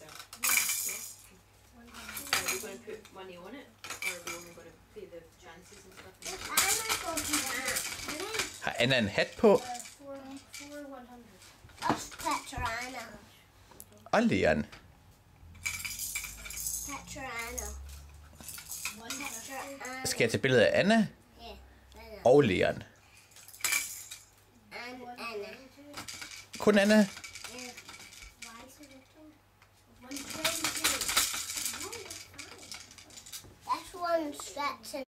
so. Yeah. Are we going to put money on it, or are we only going to pay the chances and stuff? If Anna goes to that, Har Anna en hat på? Uh, four, four 100. that's Petra Anna. Og Leon. Petra Skal jeg tage billedet af Anna Ja. Og Leon? Anna. Kun Anna? stretching